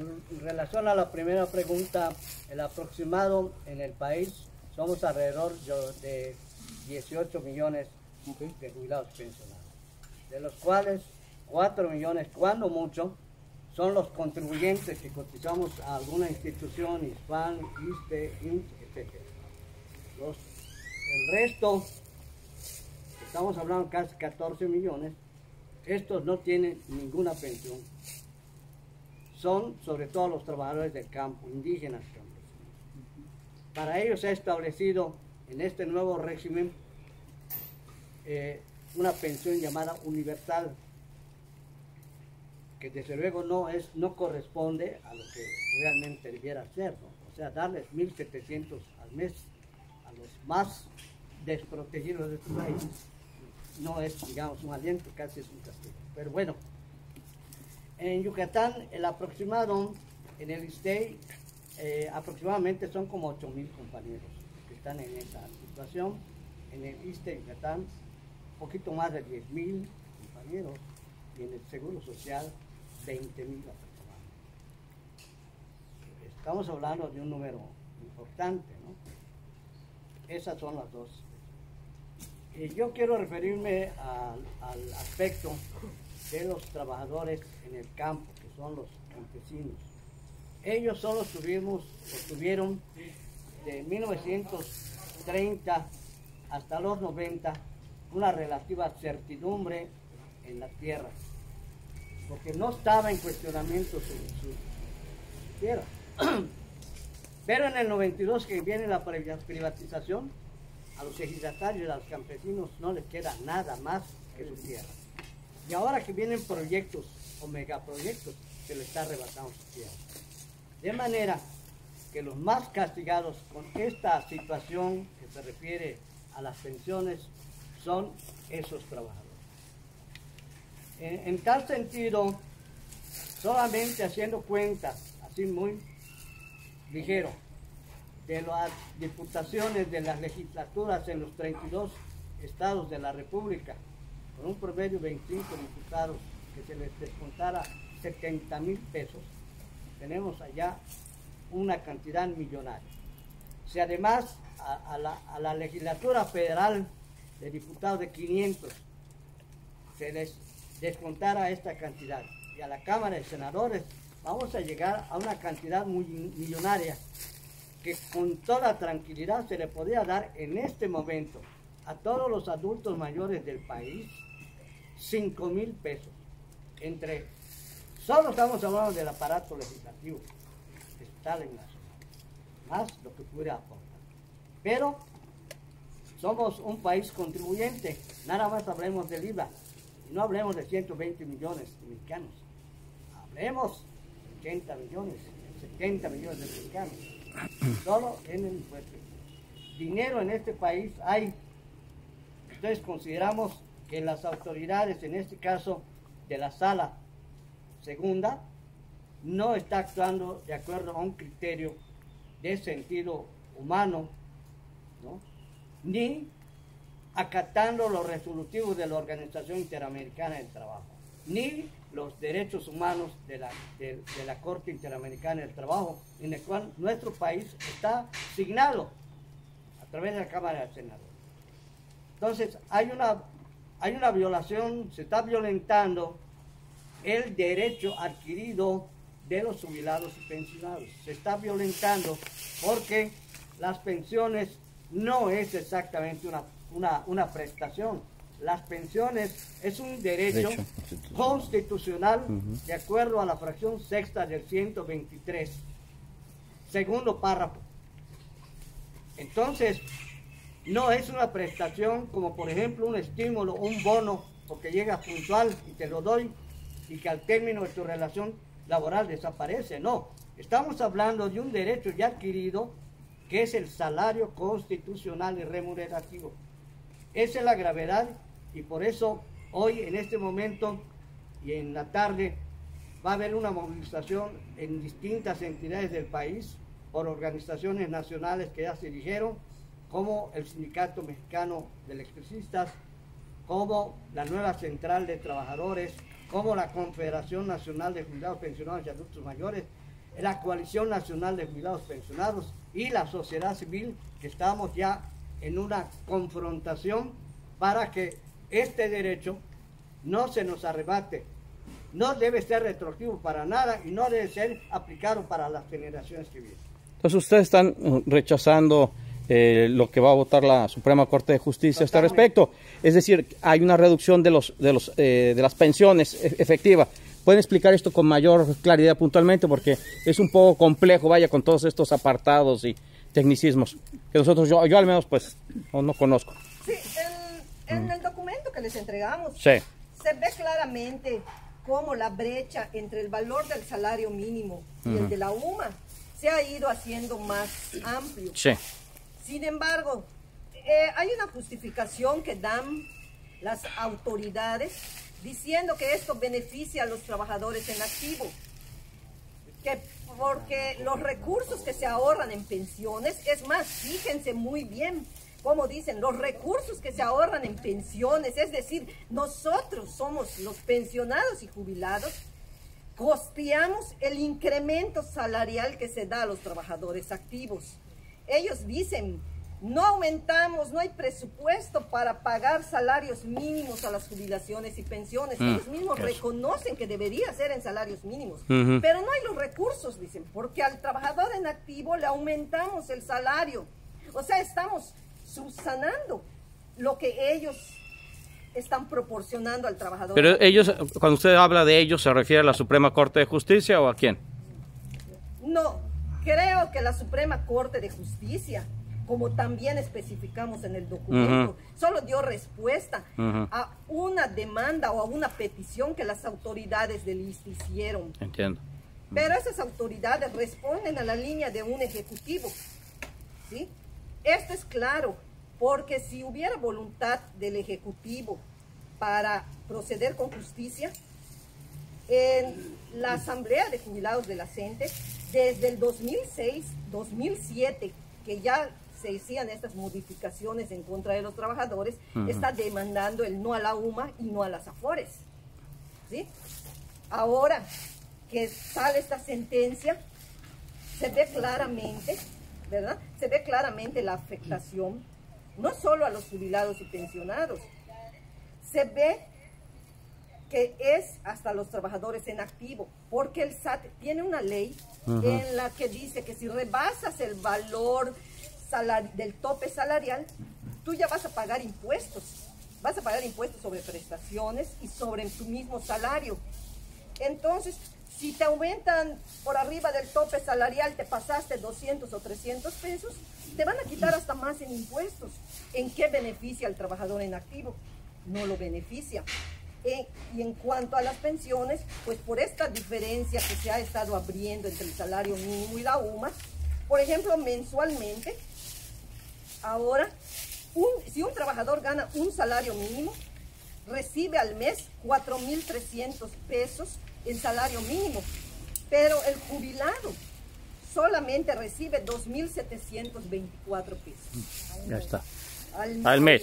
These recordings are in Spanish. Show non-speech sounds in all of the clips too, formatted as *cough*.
en relación a la primera pregunta, el aproximado en el país somos alrededor de 18 millones de jubilados pensionados, de los cuales 4 millones, cuando mucho, son los contribuyentes que cotizamos a alguna institución, ISPAN, ISTE, etc. el resto, estamos hablando casi 14 millones, estos no tienen ninguna pensión. Son sobre todo los trabajadores del campo, indígenas Para ellos se ha establecido en este nuevo régimen eh, una pensión llamada universal, que desde luego no, es, no corresponde a lo que realmente debiera ser, o sea, darles 1.700 al mes a los más desprotegidos de este país no es, digamos, un aliento, casi es un castigo. Pero bueno, en Yucatán el aproximado, en el ISTEI, eh, aproximadamente son como 8.000 compañeros que están en esa situación. En el ISTE Yucatán, poquito más de 10.000 compañeros y en el Seguro Social 20.000 aproximadamente. Estamos hablando de un número importante, ¿no? Esas son las dos yo quiero referirme al, aspecto de los trabajadores en el campo, que son los campesinos. Ellos solo tuvimos, tuvieron de 1930 hasta los 90 una relativa certidumbre en la tierra, porque no estaba en cuestionamiento su, su tierra. *clears throat* Pero en el 92 que viene la privatización, a los ejidatarios a los campesinos no les queda nada más que su tierra. Y ahora que vienen proyectos o megaproyectos, se les está arrebatando su tierra. De manera que los más castigados con esta situación que se refiere a las pensiones son esos trabajadores. En, en tal sentido, solamente haciendo cuentas, así muy ligero, de las diputaciones de las legislaturas en los 32 estados de la República, con un promedio de 25 diputados que se les descontara 70 mil pesos, tenemos allá una cantidad millonaria. Si además a, la, legislatura federal de diputados de 500 se les descontara esta cantidad y a la Cámara de Senadores vamos a llegar a una cantidad muy millonaria que con toda tranquilidad se le podía dar en este momento a todos los adultos mayores del país 5 mil pesos. Entre, solo estamos hablando del aparato legislativo estatal y nacional, más lo que pudiera aportar. Pero somos un país contribuyente, nada más hablemos del IVA, y no hablemos de 120 millones de mexicanos, hablemos de 80 millones, 70 millones de mexicanos Solo en el impuesto. Dinero en este país hay. Entonces consideramos que las autoridades, en este caso de la sala segunda, no está actuando de acuerdo a un criterio de sentido humano, ni acatando los resolutivos de la Organización Interamericana del Trabajo, ni los derechos humanos de la, de, la Corte Interamericana del Trabajo, en el cual nuestro país está signado a través de la Cámara de Senadores. Entonces, hay una, hay una violación, se está violentando el derecho adquirido de los jubilados y pensionados. Se está violentando porque las pensiones no es exactamente una, una, una prestación, las pensiones es un derecho, constitucional de acuerdo a la fracción sexta del 123, segundo párrafo. Entonces, no es una prestación como por ejemplo un estímulo, un bono, porque llega puntual y te lo doy y que al término de tu relación laboral desaparece. No, estamos hablando de un derecho ya adquirido que es el salario constitucional y remunerativo. Esa es la gravedad y por eso hoy, en este momento y en la tarde, va a haber una movilización en distintas entidades del país por organizaciones nacionales que ya se dijeron, como el Sindicato Mexicano de Electricistas, como la nueva Central de Trabajadores, como la Confederación Nacional de Jubilados Pensionados y Adultos Mayores, la Coalición Nacional de Jubilados Pensionados y la sociedad civil, que estamos ya en una confrontación para que este derecho no se nos arrebate. No debe ser retroactivo para nada y no debe ser aplicado para las generaciones que vienen. Entonces ustedes están rechazando eh, lo que va a votar la Suprema Corte de Justicia a este respecto. Es decir, hay una reducción de, los, de, los, eh, de las pensiones e, efectiva. ¿Pueden explicar esto con mayor claridad puntualmente? Porque es un poco complejo, vaya, con todos estos apartados y tecnicismos que nosotros, yo, yo al menos, pues, no, conozco. Sí, en, el documento que les entregamos, se ve claramente cómo la brecha entre el valor del salario mínimo y el de la UMA se ha ido haciendo más amplio. Sí. Sin embargo, eh, hay una justificación que dan las autoridades diciendo que esto beneficia a los trabajadores en activo, que porque los recursos que se ahorran en pensiones, es más, fíjense muy bien, como dicen, los recursos que se ahorran en pensiones, es decir, nosotros somos los pensionados y jubilados, costeamos el incremento salarial que se da a los trabajadores activos. Ellos dicen, no aumentamos, no hay presupuesto para pagar salarios mínimos a las jubilaciones y pensiones. Mm, Ellos mismos reconocen que debería ser en salarios mínimos, pero no hay los recursos, dicen, porque al trabajador en activo le aumentamos el salario. O sea, estamos subsanando lo que ellos están proporcionando al trabajador. Pero ellos, cuando usted habla de ellos, ¿se refiere a la Suprema Corte de Justicia o a quién? No, Creo que la Suprema Corte de Justicia, como también especificamos en el documento, solo dio respuesta a una demanda o a una petición que las autoridades del ISTE hicieron. Entiendo. Pero esas autoridades responden a la línea de un ejecutivo. ¿sí? Esto es claro, porque si hubiera voluntad del ejecutivo para proceder con justicia, en la Asamblea de Jubilados de la CENTE, desde el 2006, 2007, que ya se hacían estas modificaciones en contra de los trabajadores, está demandando el no a la UMA y no a las AFORES. ¿sí? Ahora que sale esta sentencia, se ve claramente, ¿verdad? Se ve claramente la afectación, no solo a los jubilados y pensionados, se ve que es hasta los trabajadores en activo, porque el SAT tiene una ley en la que dice que si rebasas el valor del tope salarial, tú ya vas a pagar impuestos, vas a pagar impuestos sobre prestaciones y sobre tu mismo salario. Entonces, si te aumentan por arriba del tope salarial, te pasaste 200 o 300 pesos, te van a quitar hasta más en impuestos. ¿En qué beneficia al trabajador en activo? No lo beneficia y en cuanto a las pensiones, pues por esta diferencia que se ha estado abriendo entre el salario mínimo y la UMA, por ejemplo, mensualmente, ahora, si un trabajador gana un salario mínimo, recibe al mes 4.300 pesos en salario mínimo, pero el jubilado solamente recibe 2.724 pesos. Ya está. Al, mes.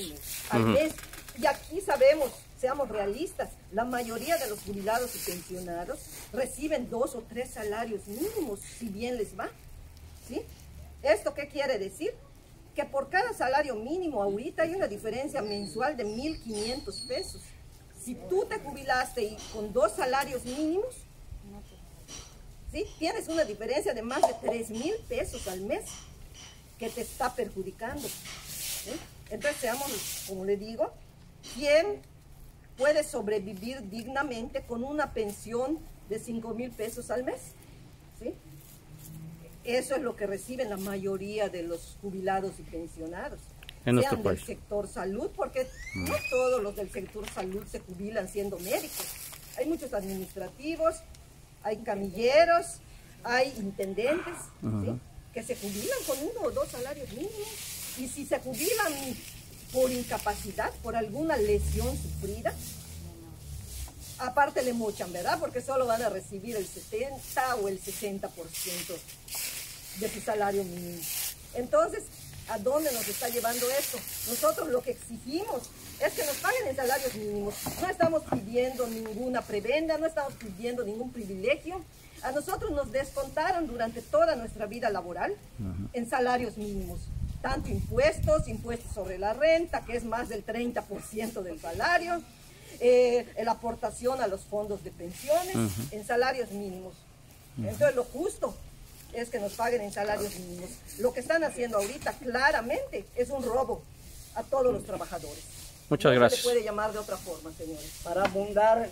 Al mes. Y aquí sabemos seamos realistas, la mayoría de los jubilados y pensionados reciben dos o tres salarios mínimos, si bien les va. ¿sí? ¿Esto qué quiere decir? Que por cada salario mínimo ahorita hay una diferencia mensual de 1.500 pesos. Si tú te jubilaste y con dos salarios mínimos, ¿sí? tienes una diferencia de más de 3.000 pesos al mes que te está perjudicando. Entonces seamos, como le digo, ¿quién puede sobrevivir dignamente con una pensión de 5 mil pesos al mes. ¿sí? Eso es lo que reciben la mayoría de los jubilados y pensionados. En sean del sector salud, porque no mm. todos los del sector salud se jubilan siendo médicos. Hay muchos administrativos, hay camilleros, hay intendentes que se jubilan con uno o dos salarios mínimos. Y si se jubilan por incapacidad, por alguna lesión sufrida. Aparte le mochan, ¿verdad? Porque solo van a recibir el 70 o el 60% de su salario mínimo. Entonces, ¿a dónde nos está llevando esto? Nosotros lo que exigimos es que nos paguen en salarios mínimos. No estamos pidiendo ninguna prebenda, no estamos pidiendo ningún privilegio. A nosotros nos descontaron durante toda nuestra vida laboral en salarios mínimos, tanto impuestos, impuestos sobre la renta, que es más del 30% del salario, eh, la aportación a los fondos de pensiones en salarios mínimos. Entonces lo justo es que nos paguen en salarios mínimos. Lo que están haciendo ahorita claramente es un robo a todos los trabajadores. Muchas no gracias. Se puede llamar de otra forma, señores. Para abundar,